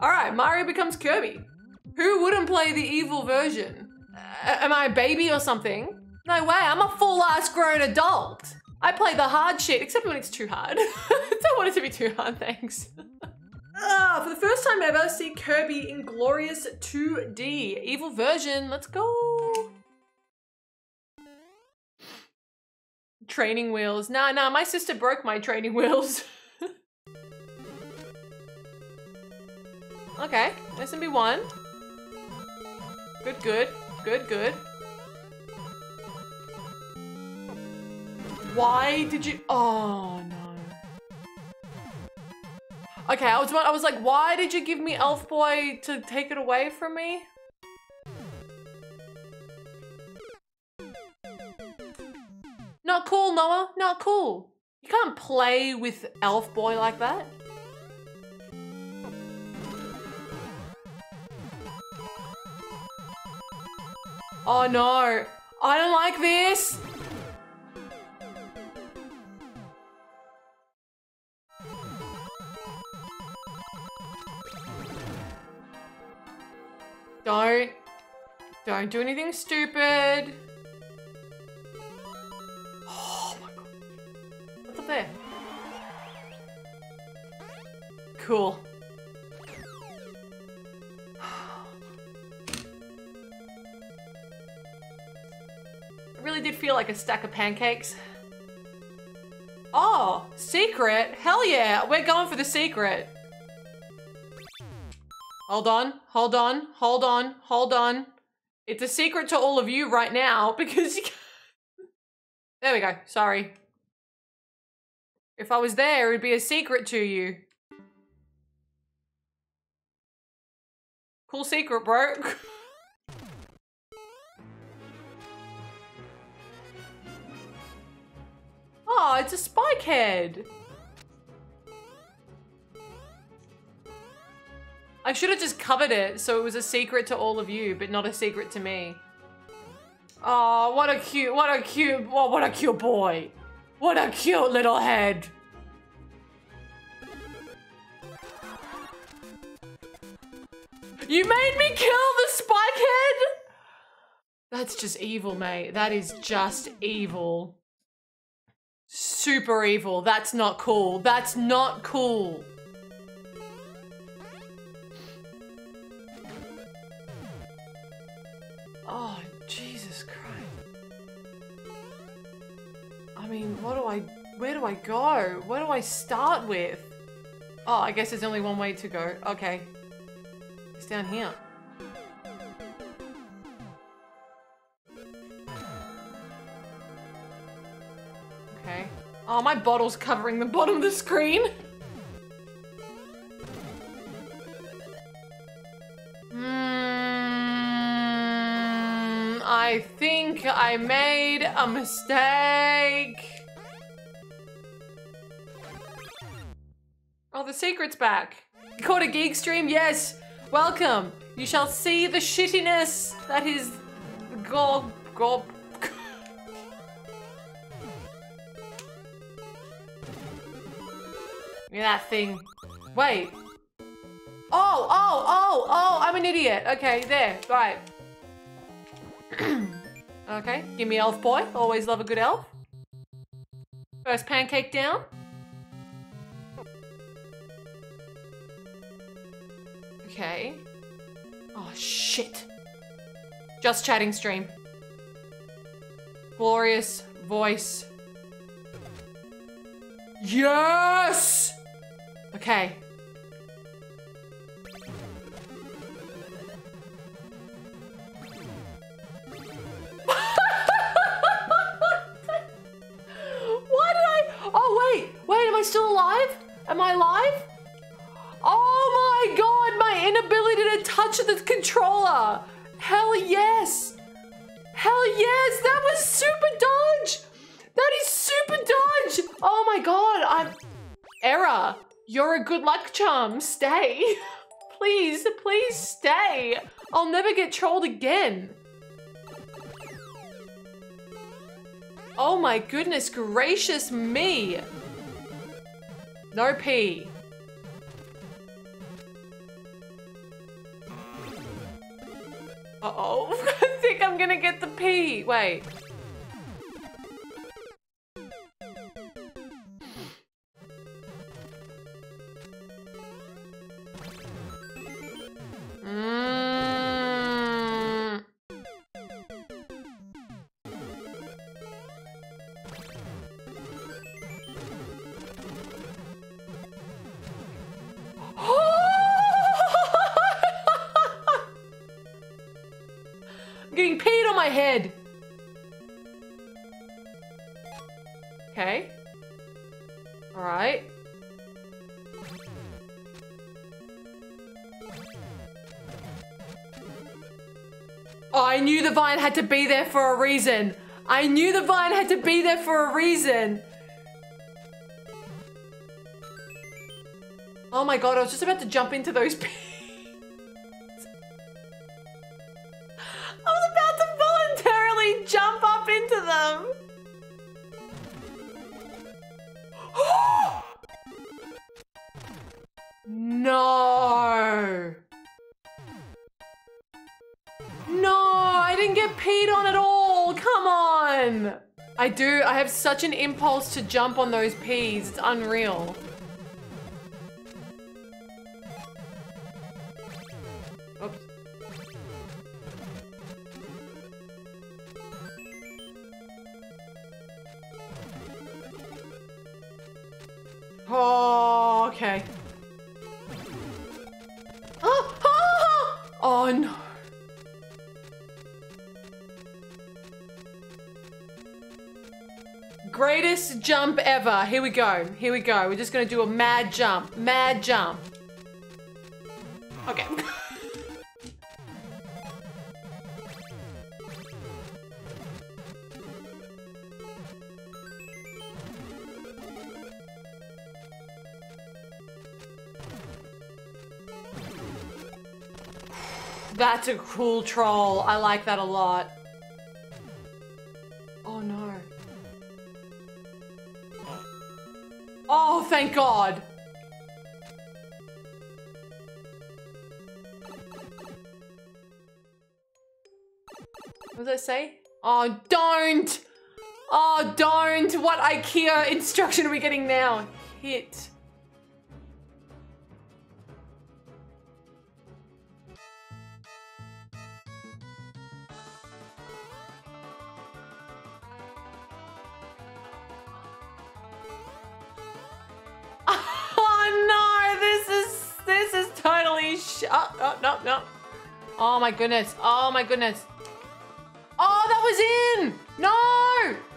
All right, Mario becomes Kirby. Who wouldn't play the evil version? Uh, am I a baby or something? No way, I'm a full ass grown adult. I play the hard shit, except when it's too hard. Don't want it to be too hard, thanks. Ah, for the first time ever, see Kirby in Glorious 2D. Evil version, let's go. Training wheels. Nah, nah, my sister broke my training wheels. okay, SMB1. Good, good, good, good. Why did you? Oh no. Okay, I was I was like, why did you give me Elf Boy to take it away from me? Not cool, Noah. Not cool. You can't play with Elf Boy like that. Oh no. I don't like this. Don't. Don't do anything stupid. Oh my god. What's up there? Cool. Feel like a stack of pancakes. Oh, secret? Hell yeah, we're going for the secret. Hold on, hold on, hold on, hold on. It's a secret to all of you right now because you There we go, sorry. If I was there, it would be a secret to you. Cool secret, bro. oh, it's a spike head. I should have just covered it so it was a secret to all of you, but not a secret to me. Oh, what a cute, what a cute, oh, what a cute boy. What a cute little head. You made me kill the spike head? That's just evil, mate. That is just evil. Super evil. That's not cool. That's not cool. Oh, Jesus Christ. I mean, what do I, where do I go? Where do I start with? Oh, I guess there's only one way to go. Okay. It's down here. Oh, my bottle's covering the bottom of the screen. Hmm, I think I made a mistake. Oh, the secret's back. You caught a geek stream? Yes. Welcome. You shall see the shittiness that is gob gob. That thing. Wait. Oh, oh, oh, oh, I'm an idiot. Okay, there, right. okay, give me elf boy. Always love a good elf. First pancake down. Okay. Oh, shit. Just chatting stream. Glorious voice. Yes! Okay. Chum, stay. please, please stay. I'll never get trolled again. Oh my goodness gracious me. No pee. Uh oh I think I'm gonna get the pee. Wait. There for a reason. I knew the vine had to be there for a reason. Oh my god, I was just about to jump into those peas. I was about to voluntarily jump up into them. no. No, didn't get peed on at all. Come on. I do. I have such an impulse to jump on those peas. It's unreal. Oops. Oh, okay. Jump ever. Here we go. Here we go. We're just gonna do a mad jump. Mad jump. Okay. That's a cool troll. I like that a lot. Thank God. What does that say? Oh, don't! Oh, don't! What IKEA instruction are we getting now? Hit. My goodness! Oh my goodness! Oh, that was in! No! No!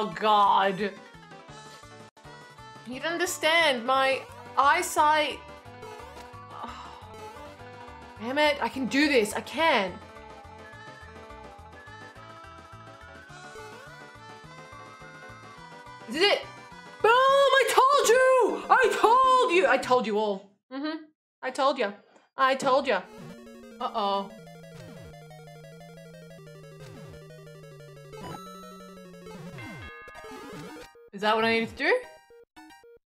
Oh god. You don't understand. My eyesight. Oh. Damn it. I can do this. I can. Is it it? Boom! I told you! I told you! I told you all. Mm-hmm. I told you. I told you. Uh-oh. Is that what I needed to do?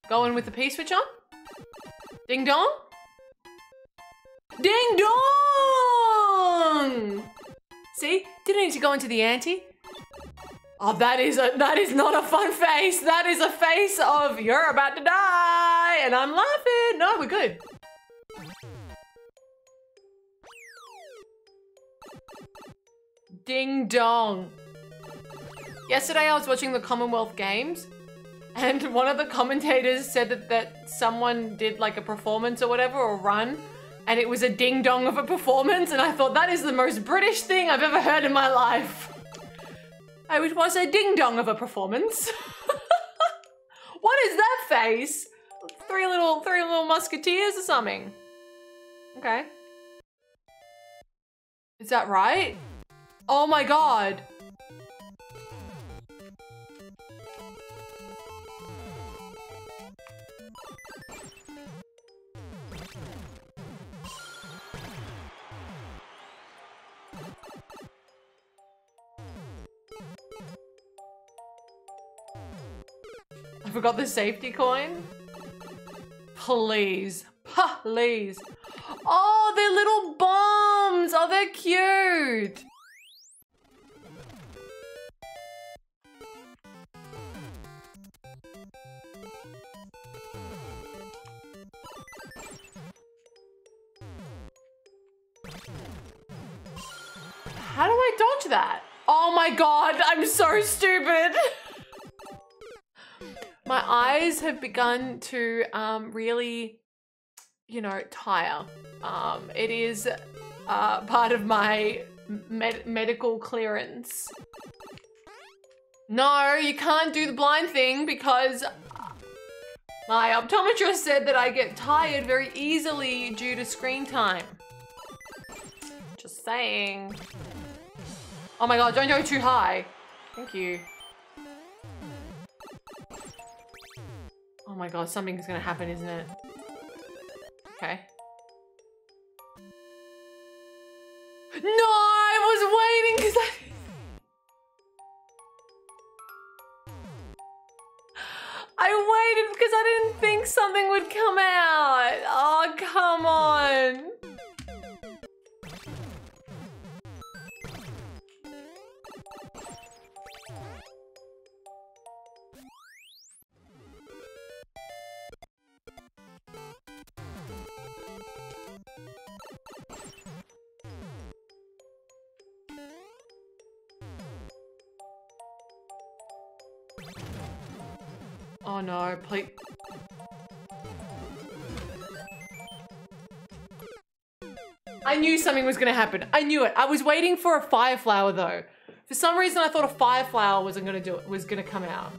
Go in with the P switch on? Ding dong? Ding dong! See? Didn't need to go into the ante. Oh, that is a that is not a fun face. That is a face of you're about to die, and I'm laughing. No, we're good. Ding dong. Yesterday I was watching the Commonwealth Games, and one of the commentators said that, that someone did like a performance or whatever, or run, and it was a ding dong of a performance, and I thought that is the most British thing I've ever heard in my life. Oh, it was a ding dong of a performance. what is that face? Three little, three little musketeers or something. Okay. Is that right? Oh my god. Forgot the safety coin. Please. Please. Oh, they're little bombs. Oh, they're cute. How do I dodge that? Oh my god, I'm so stupid. my eyes have begun to um, really, you know, tire. Um, it is uh, part of my med medical clearance. No, you can't do the blind thing because my optometrist said that I get tired very easily due to screen time. Just saying. Oh my god, don't go too high. Thank you. Oh my god, something's gonna happen, isn't it? Okay. No, I was waiting because I... I waited because I didn't think something would come out. Oh, come on. No, please. I knew something was gonna happen. I knew it. I was waiting for a fire flower though. For some reason I thought a fire flower wasn't gonna do it, was gonna come out.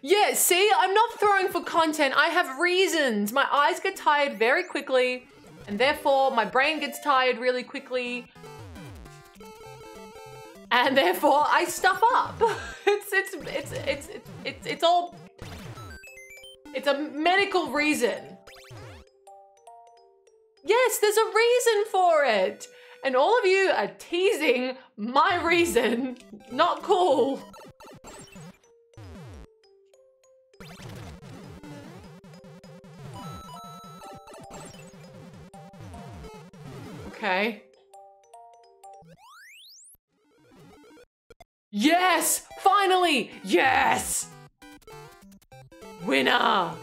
Yeah, see, I'm not throwing for content. I have reasons. My eyes get tired very quickly, and therefore my brain gets tired really quickly. And therefore I stuff up. it's, it's, it's, it's, it's, it's, all, it's a medical reason. Yes, there's a reason for it. And all of you are teasing my reason. Not cool. Okay. Yes! Finally! Yes! Winner!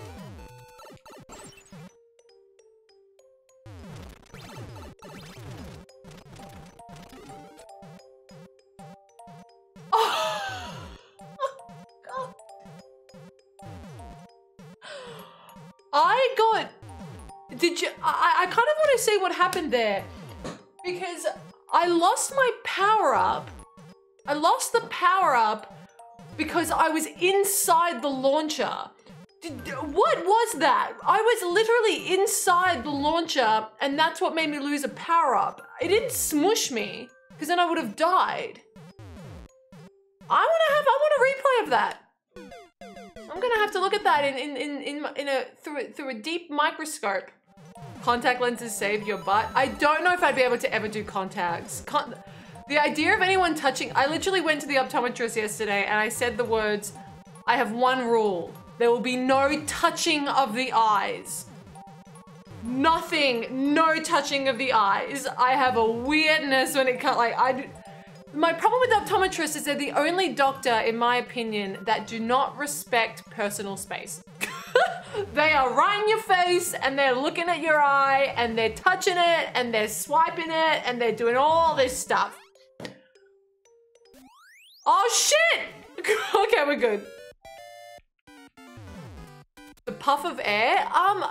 I got. Did you? I, I kind of want to see what happened there because I lost my power up. I lost the power up because I was inside the launcher. What was that? I was literally inside the launcher and that's what made me lose a power up. It didn't smush me because then I would have died. I want to have I want a replay of that. I'm gonna have to look at that in in in in, in a through through a deep microscope. Contact lenses save your butt. I don't know if I'd be able to ever do contacts. Con the idea of anyone touching, I literally went to the optometrist yesterday and I said the words, I have one rule. There will be no touching of the eyes. Nothing, no touching of the eyes. I have a weirdness when it comes, like, I, my problem with optometrists is they're the only doctor, in my opinion, that do not respect personal space. they are right in your face and they're looking at your eye and they're touching it and they're swiping it and they're doing all this stuff. Oh shit! okay, we're good. The puff of air? Um,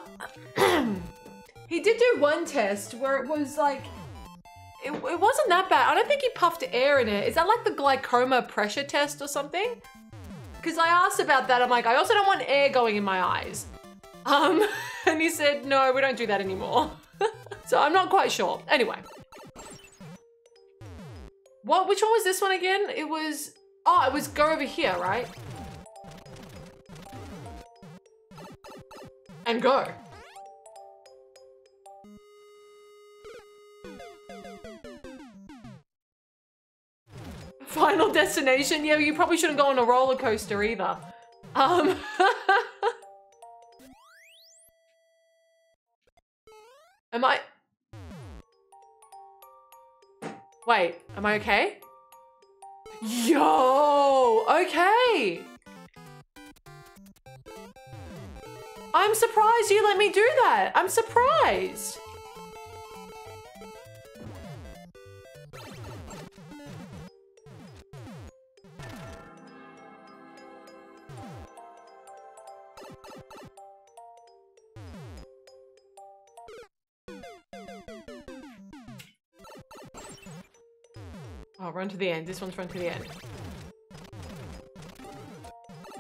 he did do one test where it was like, it, it wasn't that bad. I don't think he puffed air in it. Is that like the glaucoma pressure test or something? Because I asked about that. I'm like, I also don't want air going in my eyes. Um, and he said, no, we don't do that anymore. so I'm not quite sure. Anyway. What, which one was this one again? It was, oh, it was go over here, right? And go. Final destination? Yeah, you probably shouldn't go on a roller coaster either. Um. Wait, am I okay? Yo, okay. I'm surprised you let me do that. I'm surprised. Oh, run to the end. This one's run to the end.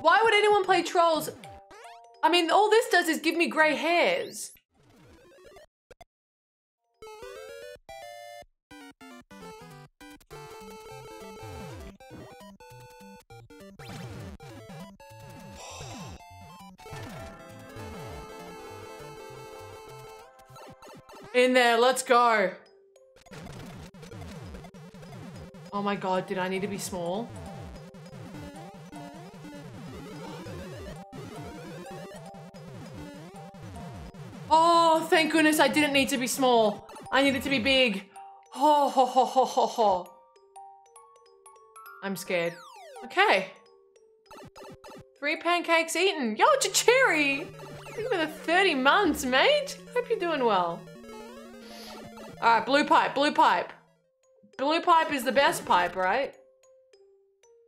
Why would anyone play Trolls? I mean, all this does is give me grey hairs. In there, let's go. Oh my god, did I need to be small? Oh, thank goodness I didn't need to be small. I needed to be big. Ho, ho, ho, ho, ho, ho. I'm scared. Okay. Three pancakes eaten. Yo, Chichiri! You for the 30 months, mate. Hope you're doing well. All right, blue pipe, blue pipe. Blue pipe is the best pipe, right?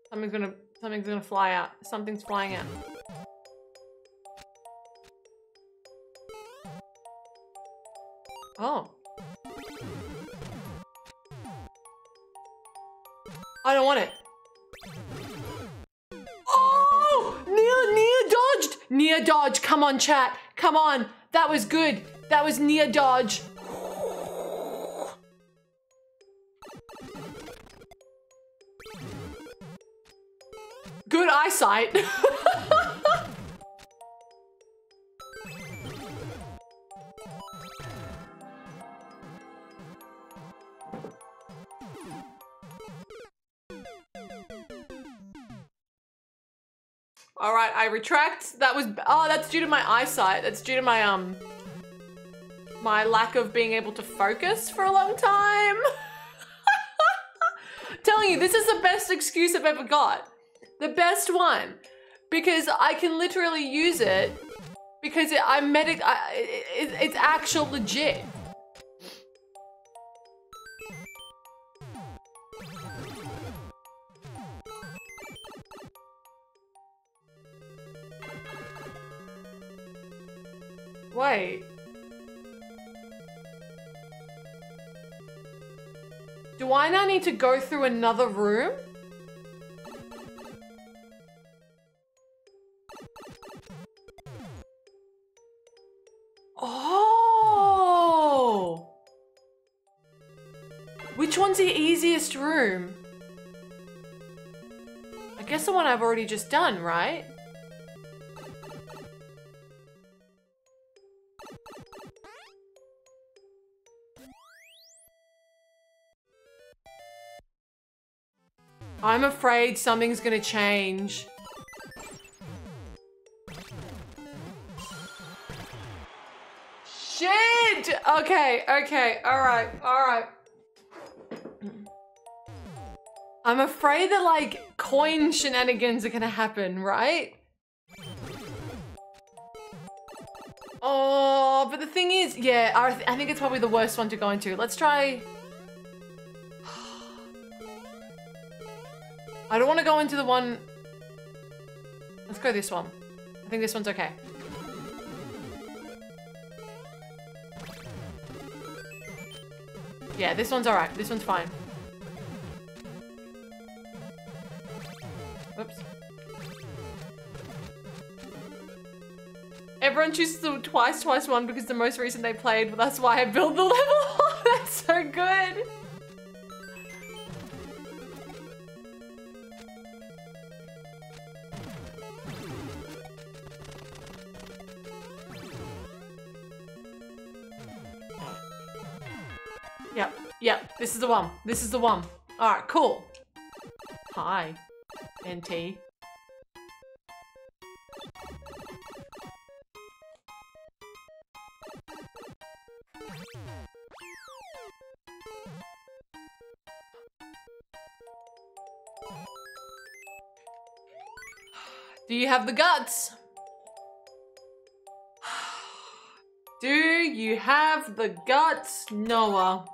Something's gonna, something's gonna fly out. Something's flying out. Oh. I don't want it. Oh! Nia, Nia dodged! Nia dodged. Come on, chat. Come on. That was good. That was Nia dodge. Good eyesight. All right, I retract. That was, oh, that's due to my eyesight. That's due to my, um, my lack of being able to focus for a long time. Telling you, this is the best excuse I've ever got. The best one. Because I can literally use it because it, I'm medic, I, it, it's actual legit. Wait. Why do I now need to go through another room? Oh! Which one's the easiest room? I guess the one I've already just done, right? I'm afraid something's gonna change. Shit! Okay, okay, alright, alright. I'm afraid that like coin shenanigans are gonna happen, right? Oh, but the thing is, yeah, I, th I think it's probably the worst one to go into. Let's try... I don't want to go into the one... Let's go this one. I think this one's okay. Yeah, this one's alright. This one's fine. Whoops. everyone chooses the twice, twice one because the most recent they played, but that's why I built the level. Yep, this is the one. This is the one. Alright, cool. Hi, NT. Do you have the guts? Do you have the guts, Noah?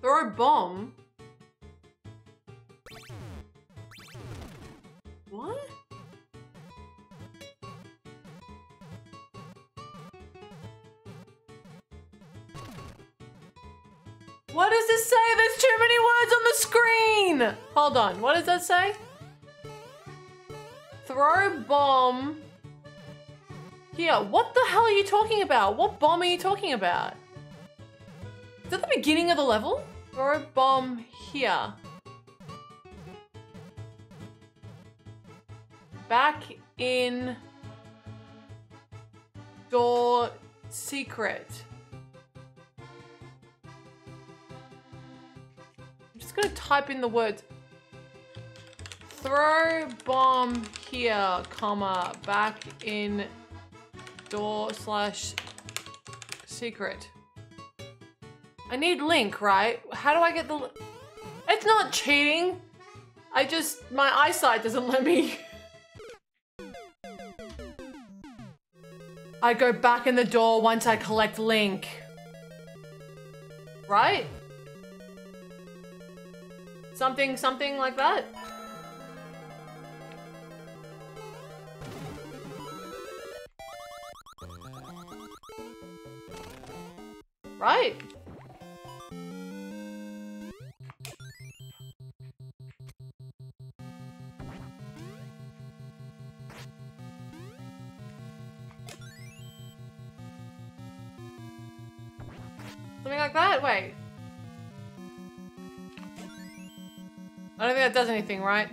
Throw a bomb? What? What does this say? There's too many words on the screen! Hold on, what does that say? Throw bomb. Here, what the hell are you talking about? What bomb are you talking about? Is that the beginning of the level? Throw bomb here. Back in door secret. I'm just gonna type in the words. Throw bomb here, comma, back in door slash secret. I need link, right? How do I get the... It's not cheating. I just... My eyesight doesn't let me... I go back in the door once I collect link. Right? Something, something like that? Right. Something like that? Wait. I don't think that does anything, right?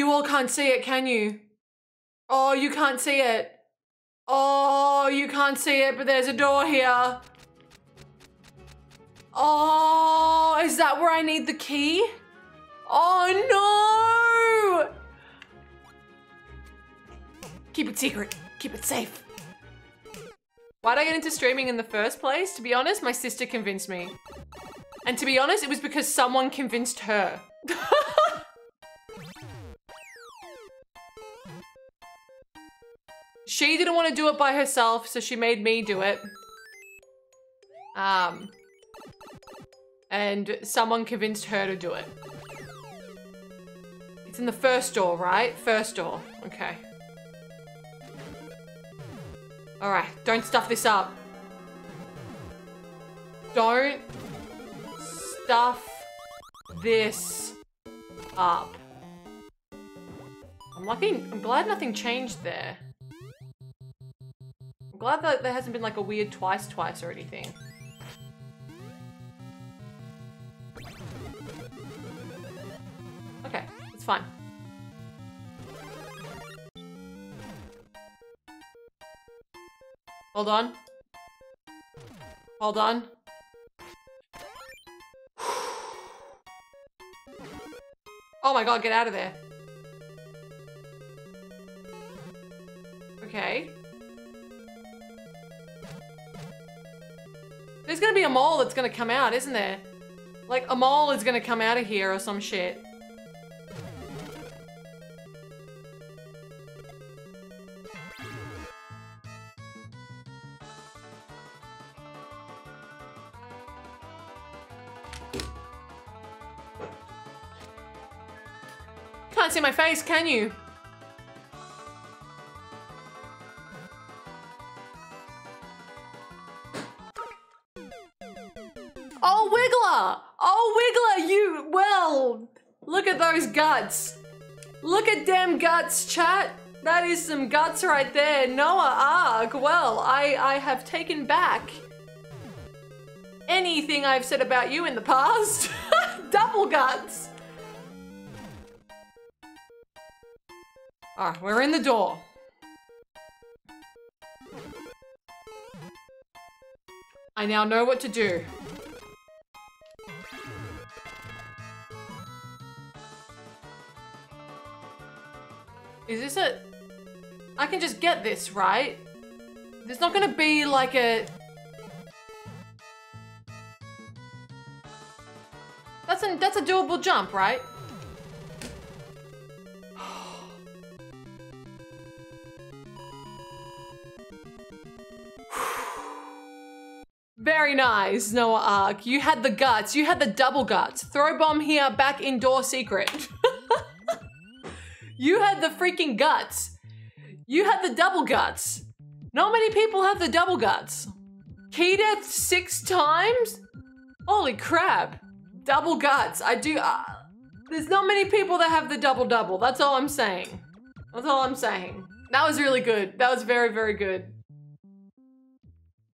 You all can't see it, can you? Oh, you can't see it. Oh, you can't see it, but there's a door here. Oh, is that where I need the key? Oh no! Keep it secret. Keep it safe. Why'd I get into streaming in the first place? To be honest, my sister convinced me. And to be honest, it was because someone convinced her. She didn't want to do it by herself, so she made me do it. Um, and someone convinced her to do it. It's in the first door, right? First door. Okay. Alright, don't stuff this up. Don't stuff this up. I'm lucky, I'm glad nothing changed there. Glad that there hasn't been like a weird twice twice or anything. Okay, it's fine. Hold on. Hold on. Oh my god, get out of there. Okay. There's gonna be a mole that's gonna come out, isn't there? Like, a mole is gonna come out of here or some shit. Can't see my face, can you? Look at those guts. Look at them guts, chat. That is some guts right there. Noah Ark, well, I, I have taken back anything I've said about you in the past. Double guts. Alright, we're in the door. I now know what to do. Is this a... I can just get this, right? There's not gonna be like a... That's a, that's a doable jump, right? Very nice, Noah Ark. You had the guts. You had the double guts. Throw bomb here, back indoor secret. you had the freaking guts. You had the double guts. Not many people have the double guts. Key death six times? Holy crap. Double guts. I do. Uh, there's not many people that have the double double. That's all I'm saying. That's all I'm saying. That was really good. That was very, very good.